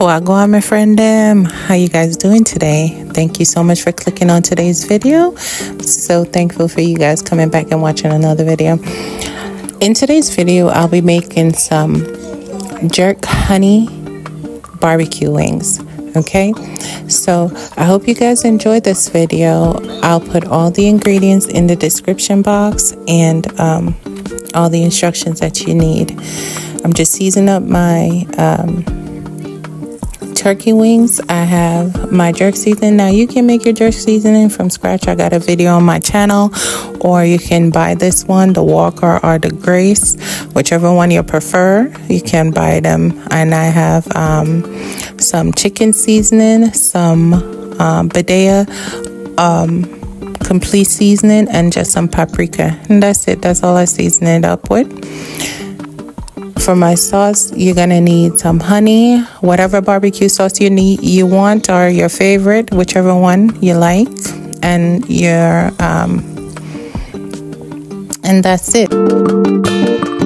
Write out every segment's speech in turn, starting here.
Wagwan, my friend them. How you guys doing today? Thank you so much for clicking on today's video. So thankful for you guys coming back and watching another video. In today's video, I'll be making some jerk honey barbecue wings. Okay, so I hope you guys enjoyed this video. I'll put all the ingredients in the description box and um, all the instructions that you need. I'm just seasoning up my um, turkey wings. I have my jerk seasoning. Now you can make your jerk seasoning from scratch. I got a video on my channel, or you can buy this one, the Walker or the Grace, whichever one you prefer. You can buy them. And I have um, some chicken seasoning, some um, um, complete seasoning, and just some paprika. And that's it. That's all I season it up with. For my sauce, you're gonna need some honey, whatever barbecue sauce you need, you want, or your favorite, whichever one you like, and your um, and that's it.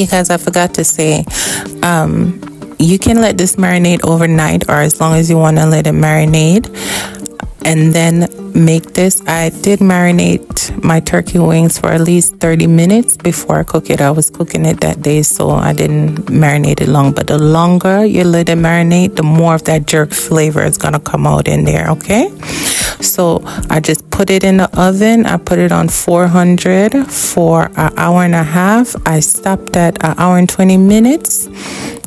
You guys, I forgot to say, um, you can let this marinate overnight or as long as you want to let it marinate and then make this. I did marinate my turkey wings for at least 30 minutes before I cook it. I was cooking it that day, so I didn't marinate it long. But the longer you let it marinate, the more of that jerk flavor is going to come out in there, okay? So I just put it in the oven. I put it on 400 for an hour and a half. I stopped at an hour and 20 minutes.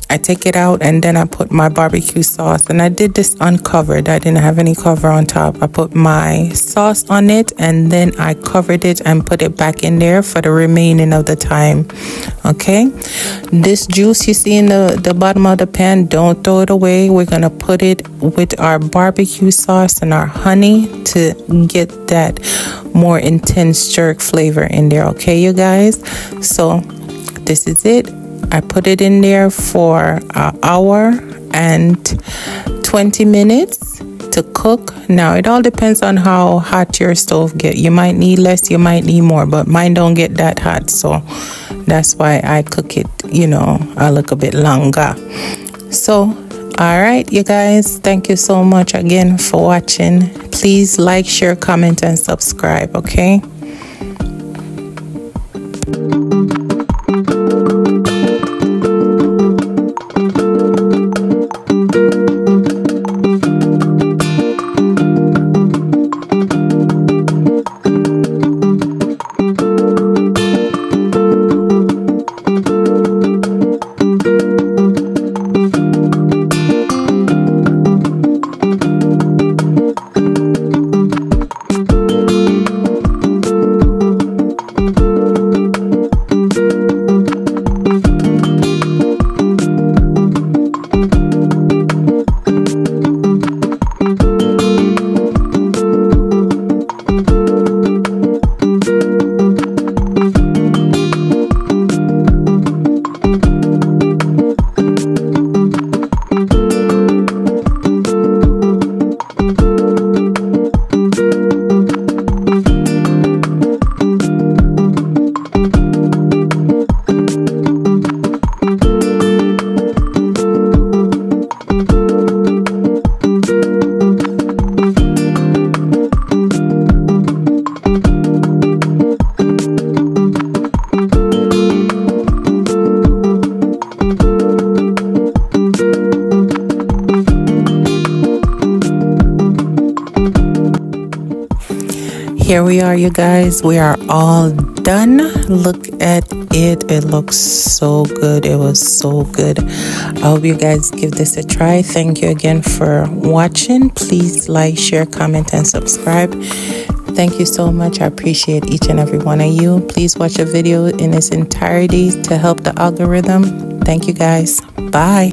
I take it out and then I put my barbecue sauce. And I did this uncovered. I didn't have any cover on top. I put my sauce on it and then I covered it and put it back in there for the remaining of the time. Okay. This juice you see in the, the bottom of the pan, don't throw it away. We're going to put it with our barbecue sauce and our honey to get that more intense jerk flavor in there. Okay, you guys? So this is it. I put it in there for an hour and 20 minutes to cook. Now it all depends on how hot your stove get. You might need less, you might need more, but mine don't get that hot, so that's why I cook it, you know, a little bit longer. So, all right, you guys, thank you so much again for watching. Please like, share, comment, and subscribe, okay? Here we are you guys. We are all done. Look at it. It looks so good. It was so good. I hope you guys give this a try. Thank you again for watching. Please like share comment and subscribe. Thank you so much. I appreciate each and every one of you. Please watch the video in its entirety to help the algorithm. Thank you guys. Bye.